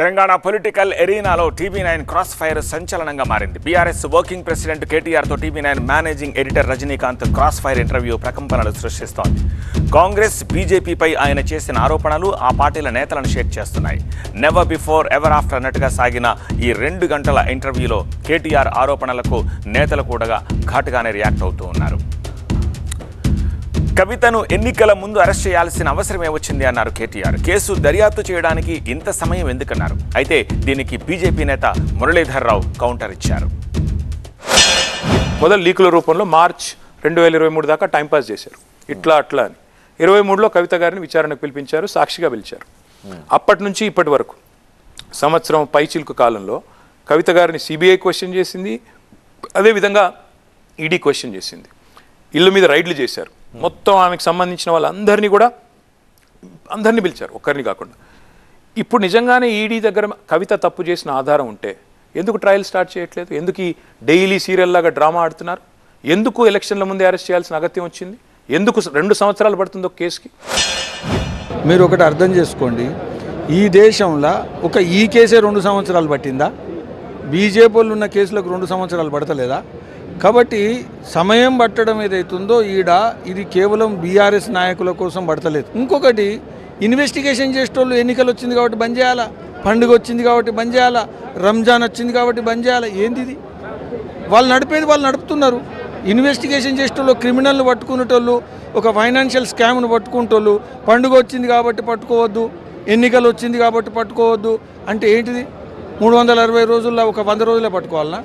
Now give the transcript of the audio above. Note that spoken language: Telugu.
తెలంగాణ పొలిటికల్ ఎరీనాలో టీవీ నైన్ క్రాస్ ఫైర్ సంచలనంగా మారింది. BRS working president కేటీఆర్తో TV nine managing editor Rajinikanth cross fire interview ప్రకంపనలు సృష్టిస్తోంది. కాంగ్రెస్ బీజేపీపై ఆయన చేసిన ఆరోపణలు ఆ పార్టీల నేతలను షేక్ చేస్తున్నాయి. నెవర్ బిఫోర్ ఎవర్ ఆఫ్టర్ అన్నట్టుగా సాగిన ఈ రెండు గంటల ఇంటర్వ్యూలో కేటీఆర్ ఆరోపణలకు నేతలు కూడా ఘాటుగానే రియాక్ట్ అవుతూ ఉన్నారు. కవితను ఎన్నికల ముందు అరెస్ట్ చేయాల్సిన అవసరమే వచ్చింది అన్నారు కేటీఆర్. కేసు దర్యాప్తు చేయడానికి ఇంత సమయం ఎందుకన్నారు? అయితే దీనికి బీజేపీ నేత మురళీధర్రావు కౌంటర్ ఇచ్చారు. మొదలు లీకుల రూపంలో మార్చ్ రెండు వేల ఇరవై మూడు దాకా టైంపాస్ చేశారు. ఇట్లా అట్లా అని. ఇరవై మూడులో కవిత గారిని విచారణకు పిలిపించారు సాక్షిగా పిలిచారు. అప్పటి నుంచి ఇప్పటి వరకు సంవత్సరం పైచిలుకు కాలంలో కవిత గారిని సిబిఐ క్వశ్చన్ చేసింది అదేవిధంగా ఈడీ క్వశ్చన్ చేసింది. ఇల్లు మీద రైడ్లు చేశారు. మొత్తం ఆమెకు సంబంధించిన వాళ్ళందరినీ కూడా అందరినీ పిలిచారు ఒక్కరిని కాకుండా. ఇప్పుడు నిజంగానే ఈడీ దగ్గర కవిత తప్పు చేసిన ఆధారం ఉంటే ఎందుకు ట్రయల్ స్టార్ట్ చేయట్లేదు? ఎందుకు ఈ డైలీ సీరియల్ లాగా డ్రామా ఆడుతున్నారు? ఎందుకు ఎలక్షన్ల ముందే అరెస్ట్ చేయాల్సిన అగత్యం వచ్చింది? ఎందుకు రెండు సంవత్సరాలు పడుతుంది ఒక కేసుకి? మీరు ఒకటి అర్థం చేసుకోండి. ఈ దేశంలో ఒక ఈ కేసే రెండు సంవత్సరాలు పట్టిందా? బీజేపీలు ఉన్న కేసులకు రెండు సంవత్సరాలు పడతలేదా? కాబట్టి సమయం పట్టడం ఏదైతుందో ఈడ ఇది కేవలం బీఆర్ఎస్ నాయకుల కోసం పడతలేదు. ఇంకొకటి ఇన్వెస్టిగేషన్ చేసేటోళ్ళు ఎన్నికలు వచ్చింది కాబట్టి బంద్ చేయాలా? పండుగ వచ్చింది కాబట్టి బంద్ చేయాలా? రంజాన్ వచ్చింది కాబట్టి బంద్ చేయాలా? ఏంది ఇది వాళ్ళు నడిపేది వాళ్ళు నడుపుతున్నారు. ఇన్వెస్టిగేషన్ చేసేటోళ్ళు క్రిమినల్ని పట్టుకునేటోళ్ళు ఒక ఫైనాన్షియల్ స్కామ్ను పట్టుకుంటోళ్ళు పండుగ వచ్చింది కాబట్టి పట్టుకోవద్దు ఎన్నికలు వచ్చింది కాబట్టి పట్టుకోవద్దు అంటే ఏంటిది? మూడు వందల అరవై రోజుల్లో ఒక వంద రోజులే పట్టుకోవాలనా?